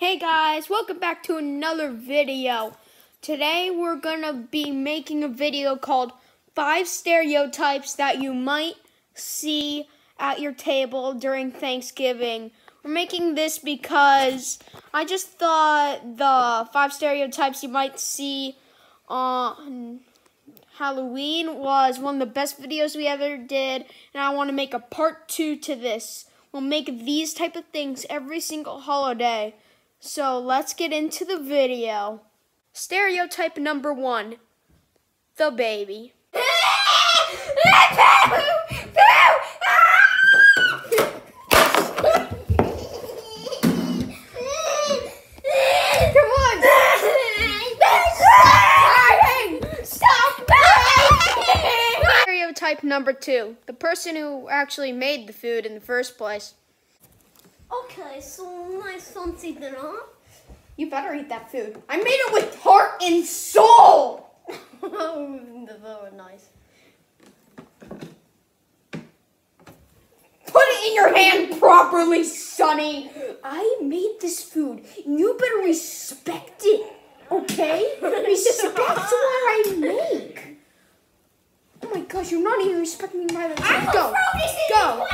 Hey guys, welcome back to another video. Today we're gonna be making a video called five stereotypes that you might see at your table during Thanksgiving. We're making this because I just thought the five stereotypes you might see on Halloween was one of the best videos we ever did, and I want to make a part two to this. We'll make these type of things every single holiday. So let's get into the video. Stereotype number one, the baby. Come! Stereotype number two, the person who actually made the food in the first place. Okay, so nice fancy dinner. You better eat that food. I made it with heart and soul! oh, very nice. Put it in your hand properly, Sonny. I made this food. You better respect it, okay? Respect what I make. Oh my gosh, you're not even respecting me by the Go, go.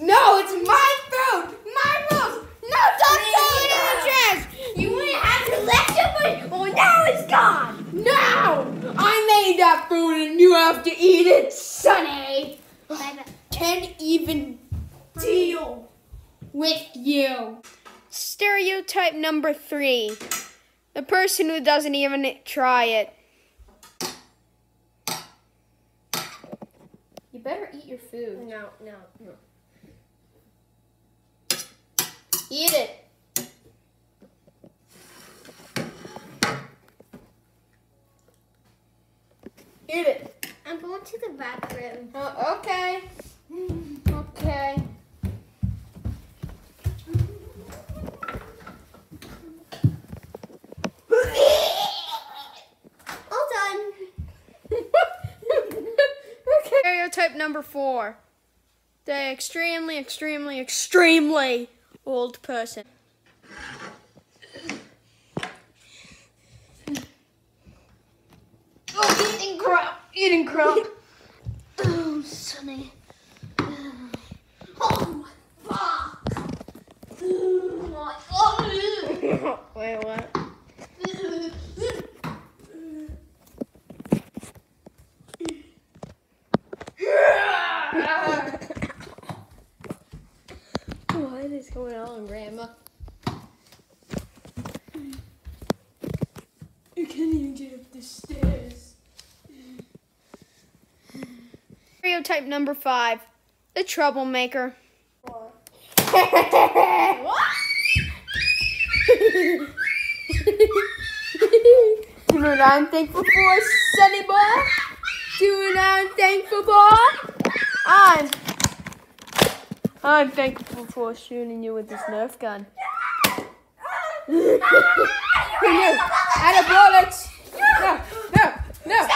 No, it's my food. My rules. No, don't throw it in the trash. You wouldn't have to let it, but oh, now it's gone. Now! I made that food and you have to eat it, Sonny. Can't even deal with you. Stereotype number three. The person who doesn't even try it. You better eat your food. No, no, no. Eat it. Eat it. I'm going to the bathroom. Oh, okay. Okay. All done. okay. Stereotype number four. The extremely, extremely, extremely old person. Oh, eating crap. Eating crap. Oh, Sonny. Oh, fuck. Oh, my- oh. Wait, what? what is this going on, Grandma? You can't even get up the Stereotype number five the troublemaker. Do what I'm thankful for, Sonny boy. Do what I'm thankful for. I'm. I'm thankful for shooting you with this Nerf gun. Who knew of bullets. No, no, no.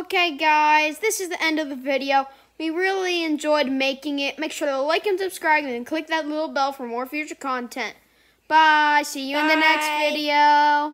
Okay, guys, this is the end of the video. We really enjoyed making it. Make sure to like and subscribe and click that little bell for more future content. Bye. See you in the next video.